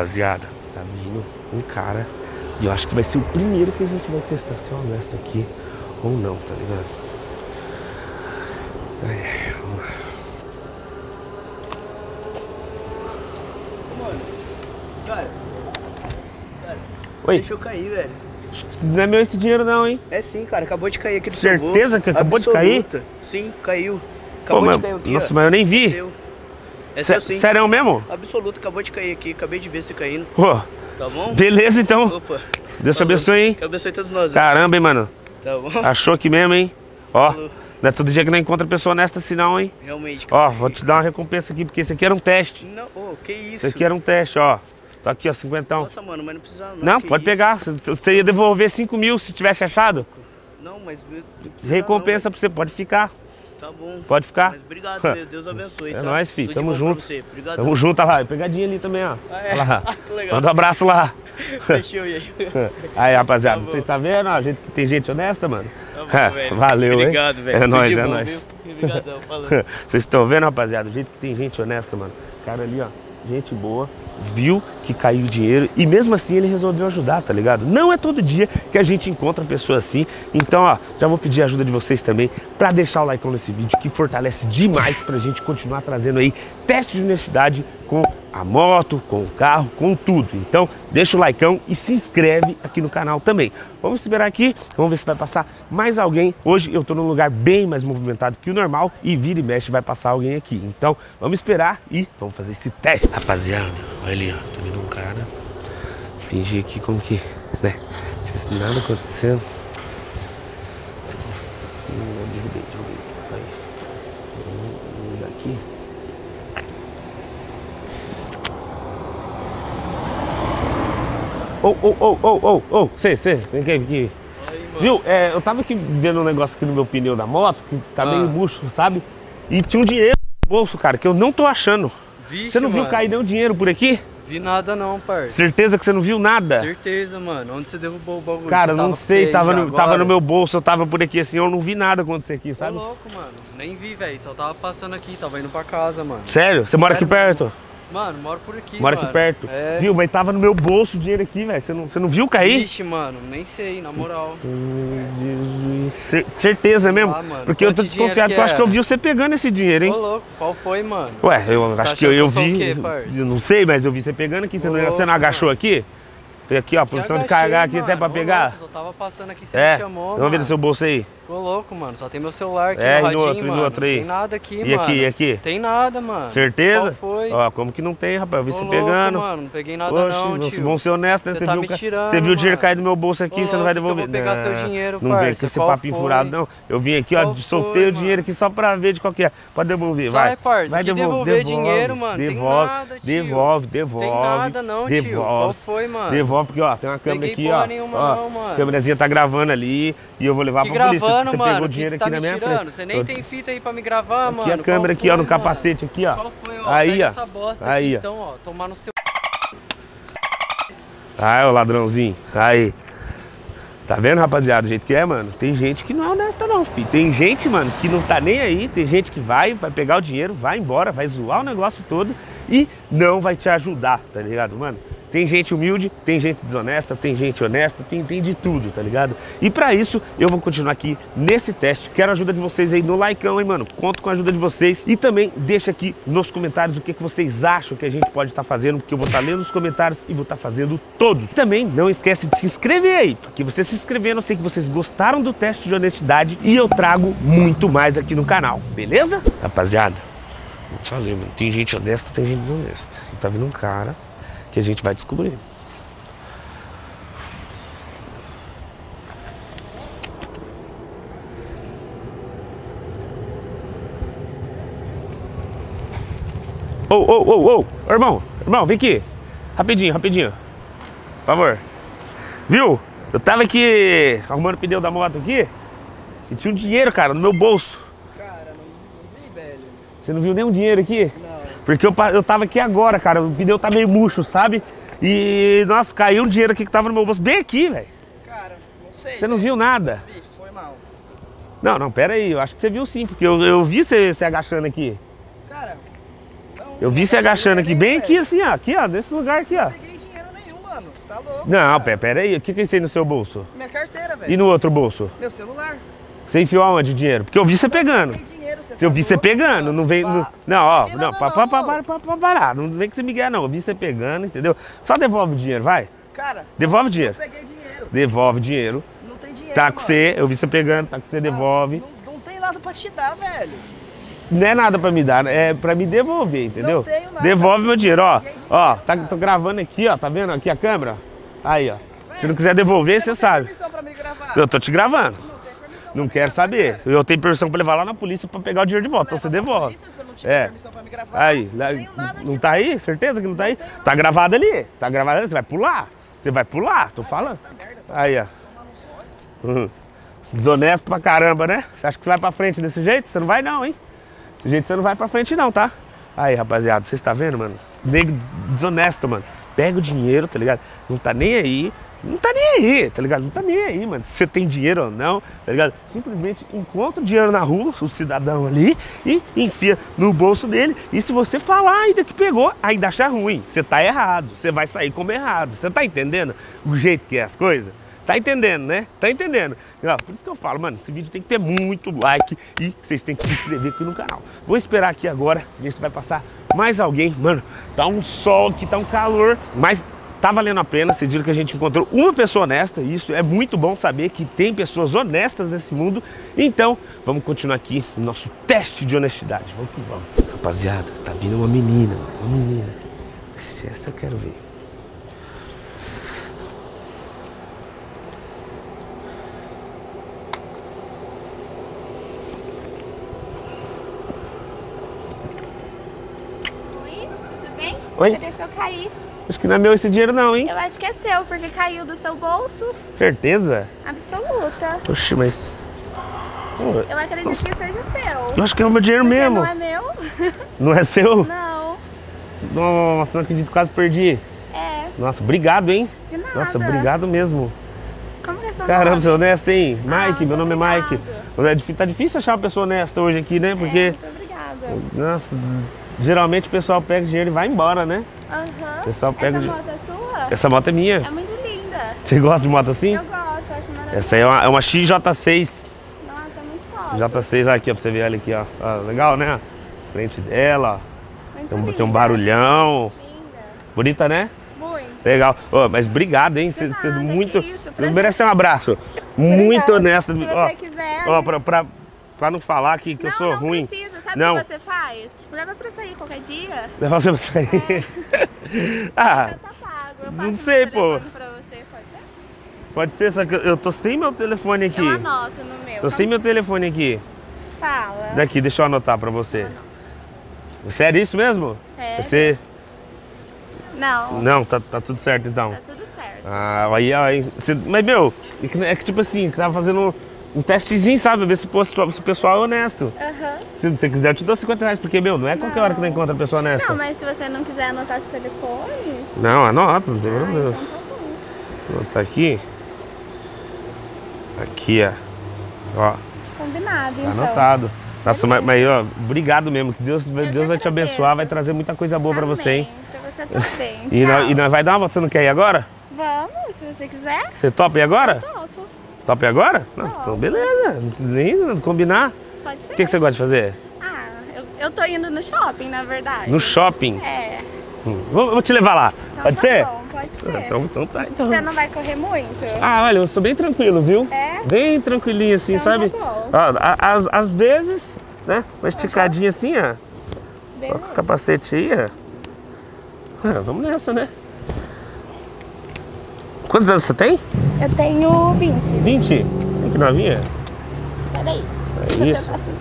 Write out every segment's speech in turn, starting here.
Rapaziada, tá vindo um cara e eu acho que vai ser o primeiro que a gente vai testar se é honesto aqui ou não, tá ligado? Ai, vamos lá. Mano, cara, Oi, deixa eu cair, velho. não é meu esse dinheiro não, hein? É sim, cara, acabou de cair aqui do Certeza que acabou de cair? Absoluta. Sim, caiu. Pô, Acabou mas- de cair aqui, nossa, ó. mas eu nem vi. Seu. É sim. Sério mesmo? Absoluto, acabou de cair aqui. Acabei de ver você caindo. Pô, Tá bom? beleza então. Opa. Deus te abençoe, hein? Que abençoe todos nós. Caramba, hein, mano. Tá bom? Achou aqui mesmo, hein? Ó, Falou. não é todo dia que não encontra pessoa honesta assim não, hein? Realmente, cara. Ó, vou te dar uma recompensa aqui, porque esse aqui era um teste. Não, ô, que isso? Esse aqui era um teste, ó. Tá aqui, ó, cinquentão. Nossa, mano, mas não precisa não. Não, pode isso? pegar. Você- ia devolver 5 mil se tivesse achado. Não, mas... não Recompensa pra você, pode ficar. Tá bom. Pode ficar. Mas obrigado mesmo, Deus abençoe, É tá? nóis, filho, Tudo tamo junto. Obrigado. Tamo junto, olha lá. Pegadinha ali também, ó. Ah, é? Olha lá. Que legal. Manda um abraço lá. Ir aí. Aí, rapaziada, Tá vocês tá vendo? A gente que tem gente honesta, mano. Tá bom, velho. Valeu, hein? Obrigado, velho. É nóis, é bom, nóis. Obrigadão, falou. Vocês estão vendo, rapaziada? O jeito que tem gente honesta, mano. Cara ali, ó, gente boa, viu que caiu o dinheiro e mesmo assim ele resolveu ajudar, tá ligado? Não é todo dia que a gente encontra pessoa assim. Então, ó, já vou pedir a ajuda de vocês também pra deixar o like nesse vídeo que fortalece demais pra gente continuar trazendo aí teste de honestidade com a moto, com o carro, com tudo. Então, deixa o likeão e se inscreve aqui no canal também. Vamos esperar aqui, vamos ver se vai passar mais alguém. Hoje eu tô num lugar bem mais movimentado que o normal e vira e mexe vai passar alguém aqui. Então, vamos esperar e vamos fazer esse teste. Rapaziada, olha ali, ó, tô vendo um cara. Fingir aqui como que, né? Se nada acontecendo. Nossa senhora, desligei, desliguei. Aí. Vamos mudar aqui. Ô, ô, ô, ô, ô, ô, cê, cê, vem aqui, vem aqui. Viu, é, eu tava aqui vendo um negócio aqui no meu pneu da moto, que tá Ah. meio murcho, sabe? E tinha um dinheiro no bolso, cara, que eu não tô achando. Vixe, Você não viu mano. cair nenhum dinheiro por aqui? Vi nada não, parça. Certeza que você não viu nada? Certeza, mano. Onde você derrubou o bagulho? Cara, eu não sei, tava aí no, tava no meu bolso, eu tava por aqui assim, eu não vi nada acontecer aqui, sabe? louco, mano. Nem vi, velho. Só tava passando aqui, tava indo pra casa, mano. Sério? Você mora aqui Sério perto? Mano, moro por aqui, Mora mano. aqui perto. É. Viu? Mas tava no meu bolso o dinheiro aqui, velho. Você não, você não viu cair? Vixe, mano. Nem sei, na moral. Cer- certeza mesmo? Ah, mano. Porque eu tô desconfiado, que eu acho que eu vi você pegando esse dinheiro, Ô, hein? louco. Qual foi, mano? Ué, eu Você tá acho que eu, eu que eu sou vi. o quê, eu não sei, mas eu vi você pegando aqui. Você, Ô, não, você não agachou mano. aqui? Aqui, ó, posição de carregar aqui até mano. pra Ô, pegar. louco, só tava passando aqui, você É, me chamou, vamos ver mano. no seu bolso aí. Ô, louco, mano. Só tem meu celular aqui É, e no no radinho, outro, e no mano. outro aí? Tem nada aqui, E mano. aqui, e aqui? Tem nada, mano. Certeza? Qual foi? Ó, como que não tem, rapaz? Eu vi você louco, pegando. mano. Não peguei nada Oxe, não, tio. vamos ser honestos, né? Você Você tá viu, me tirando, você viu o dinheiro mano. cair do meu bolso aqui, você não vai que eu devolver. vou pegar seu Não, dinheiro, Não vem com esse papinho foi? furado, não. Eu vim aqui, ó, soltei o dinheiro mano? aqui só pra ver de qual que é. Pode devolver, Sai, vai. parça, vai devolver dinheiro, mano, Devolve, devolve, devolve. Tem nada não, tio. Qual foi, mano? Devolve, porque, ó, tem uma câmera Peguei aqui, ó. nenhuma ó, não, mano. A câmerazinha tá gravando ali e eu vou levar Que pra polícia. gravando, você mano. pegou dinheiro aqui tá na minha tirando? frente. Você nem tem fita aí pra me gravar, mano. Aqui a câmera Qual aqui, ó, foi, no mano? capacete aqui, ó. Qual foi, ó? Aí, Pega ó. essa bosta Aí, aqui, ó. então, ó. Tomar no seu... Aí, ô ladrãozinho. Aí. Tá vendo, rapaziada, o jeito que é, mano? Tem gente que não é honesta, não, filho. Tem gente, mano, que não tá nem aí. Tem gente que vai, vai pegar o dinheiro, vai embora, vai zoar o negócio todo e não vai te ajudar, tá ligado, mano? Tem gente humilde, tem gente desonesta, tem gente honesta, tem, tem de tudo, tá ligado? E pra isso, eu vou continuar aqui nesse teste. Quero a ajuda de vocês aí no likeão, hein, mano? Conto com a ajuda de vocês. E também deixa aqui nos comentários o que, que vocês acham que a gente pode estar fazendo, porque eu vou estar lendo os comentários e vou estar fazendo todos. Também não esquece de se inscrever aí, porque você se inscrevendo, eu sei que vocês gostaram do teste de honestidade e eu trago muito mais aqui no canal, beleza? Rapaziada, falei, mano, tem gente honesta, tem gente desonesta. E tá vindo um cara que a gente vai descobrir. Ô, ô, ô, ô, irmão, irmão, vem aqui. Rapidinho, rapidinho. Por favor. Viu? Eu tava aqui arrumando o pneu da moto aqui e tinha um dinheiro, cara, no meu bolso. Cara, não, não vi, velho. Você não viu nenhum dinheiro aqui? Não. Porque eu, eu tava aqui agora, cara. O pneu tá meio murcho, sabe? E, nossa, caiu um dinheiro aqui que tava no meu bolso. Bem aqui, velho. Cara, não sei. Você não viu nada? Vi, foi mal. Não, não, pera aí. Eu acho que você viu sim, porque eu, eu vi você se agachando aqui. Cara, não, Eu vi você agachando aqui, bem aqui assim, ó. Aqui, ó, nesse lugar aqui, ó. Não peguei dinheiro nenhum, mano. Você tá louco? Não, cara. pera, pera aí. O que que é isso aí no seu bolso? Minha carteira, E velho. no outro bolso? Meu celular. Você enfiou aonde o dinheiro? Porque eu vi você pegando. Você Eu tá vi você pegando, não vem. Não, não ó, não, para, para, para, para, para, parar. Não vem que você Miguel, não. Eu vi você pegando, entendeu? Só devolve o dinheiro, vai. Cara, Devolve o eu dinheiro. peguei dinheiro. Devolve o dinheiro. Não tem dinheiro, Tá com mano. você, eu vi você pegando, tá com você, devolve. Não, não tem nada pra te dar, velho. Não é nada pra me dar, é pra me devolver, entendeu? Não tenho nada. Devolve meu dinheiro, ó. Dinheiro, Ó, tá, tô gravando aqui, ó. Tá vendo aqui a câmera? Aí, ó. Se não quiser devolver, você não tem sabe. pra me gravar. Eu tô te gravando. Não Não quero saber. Eu tenho permissão pra levar lá na polícia pra pegar o dinheiro de volta. Então você devolve. polícia, Você não tinha É. permissão pra me gravar. Aí, não tenho nada não aqui, tá aí? Certeza que não tá aí? tenho nada. Tá gravado ali. Tá gravado ali. Você vai pular. Você vai pular, tô falando. Aí, ó. um. Uhum. Desonesto pra caramba, né? Você acha que você vai pra frente desse jeito? Você não vai não, hein? Desse jeito você não vai pra frente não, tá? Aí, rapaziada, vocês tá vendo, mano? Nego desonesto, mano. Pega o dinheiro, tá ligado? Não tá nem aí. Não tá nem aí, tá ligado? Não tá nem aí, mano. Se você tem dinheiro ou não, tá ligado? Simplesmente encontra o dinheiro na rua, o cidadão ali, e enfia no bolso dele. E se você falar ainda que pegou, ainda achar ruim. Você tá errado. Você vai sair como errado. Você tá entendendo o jeito que é as coisas? Tá entendendo, né? Tá entendendo? Por isso que eu falo, mano, esse vídeo tem que ter muito like e vocês têm que se inscrever aqui no canal. Vou esperar aqui agora, ver se vai passar mais alguém. Mano, tá um sol aqui, tá um calor, mas tá valendo a pena. Vocês viram que a gente encontrou uma pessoa honesta e isso é muito bom saber que tem pessoas honestas nesse mundo. Então, vamos continuar aqui no nosso teste de honestidade. Vamos que vamos. Rapaziada, tá vindo uma menina, uma menina. Essa eu quero ver. Oi, tudo bem? Oi. Você deixou cair. Acho que não é meu esse dinheiro não, hein? Eu acho que é seu, porque caiu do seu bolso. Certeza? Absoluta. Oxe, mas. Eu acredito que seja seu. Eu acho que é o meu dinheiro Porque mesmo. não é meu? Não é seu? Não. Nossa, não acredito, quase perdi. É, Nossa, obrigado, hein? de nada. Nossa, obrigado mesmo. Como que é seu Caramba, nome? você é honesto, hein? Ah, Mike, meu nome é Mike. obrigado. É Tá difícil achar uma pessoa honesta hoje aqui, né? É, Porque, muito obrigada. nossa, geralmente o pessoal pega dinheiro e vai embora, né? Aham. Pega Essa de- moto é sua? Essa moto é minha. É muito linda. Você gosta de moto assim? Eu gosto, acho maravilhosa. Essa aí é uma, é uma XJ6. Nossa, é muito top. J6 aqui, ó, pra você ver ela aqui, ó. Ó, Legal, né? Frente dela, ó. Muito Tem um, tem um barulhão. Linda. Bonita, né? Muito. Legal. Ô, mas obrigado, hein? Você você é muito. isso, merece ter um abraço. Muito Obrigada. honesto. Se Ó, você quiser. ó, pra, pra, pra não falar que, que eu não, sou não ruim. precisa. Sabe Não. o que você faz? Me leva pra sair qualquer dia. Levar você pra sair. ah, Já tá pago. Eu não sei, pô. Pra você, pode ser? pode ser, só que eu- tô sem meu telefone aqui. Eu anoto no meu. Tô sem meu telefone aqui. Fala. Daqui, deixa eu anotar pra você. Sério isso mesmo? Sério? Você. Não. Não, tá, tá tudo certo então. Tá tudo certo. Ah, aí, aí. Você- mas, meu, é que, é tipo assim, tava fazendo um testezinho, sabe? Ver se o pessoal, se o pessoal é honesto. Aham. Se você quiser, eu te dou 50 reais, porque, meu, não é qualquer hora que não encontra pessoa honesta. Não, mas se você não quiser anotar seu telefone. Não, anota, não tem Ah, problema. então tá bom. Tá aqui. Aqui, ó. Ó, Combinado, tá então. anotado. Nossa, mas, mas, ó, obrigado mesmo. Que Deus, Eu Deus vai te abençoar, vai trazer muita coisa boa pra você, hein? Amém. Pra você também. E nós, e nós vai dar uma volta, você não quer ir agora? Vamos, se você quiser. Você topa ir agora? Topo. Topa ir agora? Não, então beleza. Não precisa nem combinar. Pode ser. O que, que você gosta de fazer? Ah, eu, eu tô indo no shopping, na verdade. No shopping. É. Hum, Vou, vou te levar lá. Então Pode tá ser? bom, pode ser. Então, então tá, então. Você não vai correr muito? Ah, olha, eu sou bem tranquilo, viu? É? Bem tranquilinho assim, Então sabe? tá. Ó, a- às, às vezes, né? Uma esticadinha assim, ó. Ó, com o capacete aí, ó. Ah, vamos nessa, né? Quantos anos você tem? Eu tenho 20. 20? Tem que novinha? Peraí. É isso. Assim.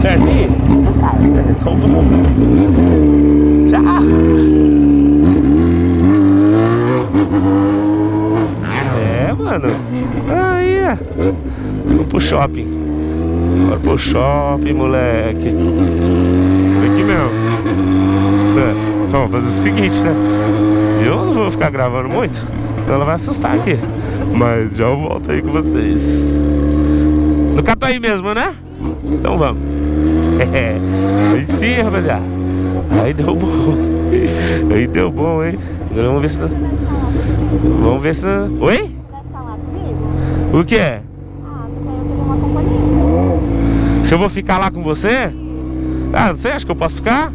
Certo aí? Então vamos. Tchau! É, mano. Aí, ó. Vamos pro shopping. Bora pro shopping, moleque. Aqui mesmo. É, Vamos fazer o seguinte, né? Eu não vou ficar gravando muito, senão ela vai assustar aqui. Mas já eu volto aí com vocês. No Catuaí mesmo, né? Então vamos. Aí sim, rapaziada. Aí deu bom. Aí deu bom, hein? Agora vamos ver se. Vamos ver se. Oi? O que é? Se eu vou ficar lá com você? Ah, você acha que eu posso ficar?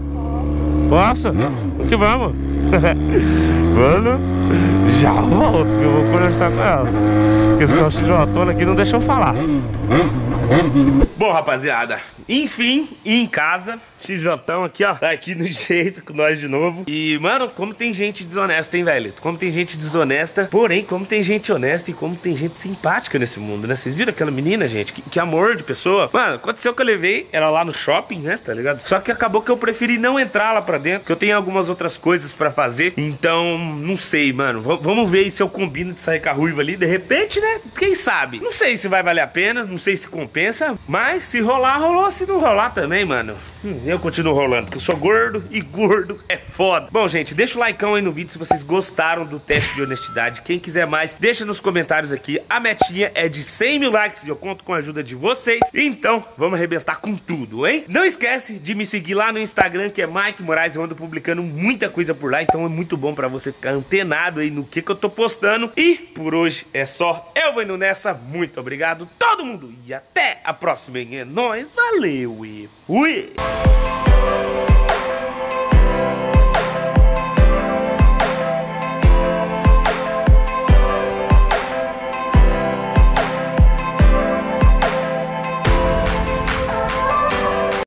Posso? O que vamos? Mano, já volto, que eu vou conversar com ela. Porque senão a xijotona aqui não deixa eu falar. Bom, rapaziada, enfim, em casa, XJão aqui, ó, tá aqui no jeito com nós de novo. E, mano, como tem gente desonesta, hein, velho? Como tem gente desonesta, porém, como tem gente honesta e como tem gente simpática nesse mundo, né? Vocês viram aquela menina, gente? Que, que amor de pessoa. Mano, aconteceu que eu levei ela lá no shopping, né? Tá ligado? Só que acabou que eu preferi não entrar lá pra dentro, que eu tenho algumas outras coisas pra fazer. Então, não sei, mano. V vamos ver se eu combino de sair com a ruiva ali. De repente, né? Quem sabe? Não sei se vai valer a pena, não sei se compensa. Mas se rolar, rolou. Se não rolar também, mano. Hum, eu continuo rolando, porque eu sou gordo e gordo é foda. Bom, gente, deixa o likeão aí no vídeo se vocês gostaram do teste de honestidade. Quem quiser mais, deixa nos comentários aqui. A metinha é de 100 mil likes e eu conto com a ajuda de vocês. Então, vamos arrebentar com tudo, hein? Não esquece de me seguir lá no Instagram, que é Mike Moraes. Eu ando publicando muita coisa por lá, então é muito bom pra você ficar antenado aí no que, que eu tô postando. E por hoje é só. Eu vou indo nessa. Muito obrigado, todo mundo. E até a próxima, hein? É nóis, valeu e fui! you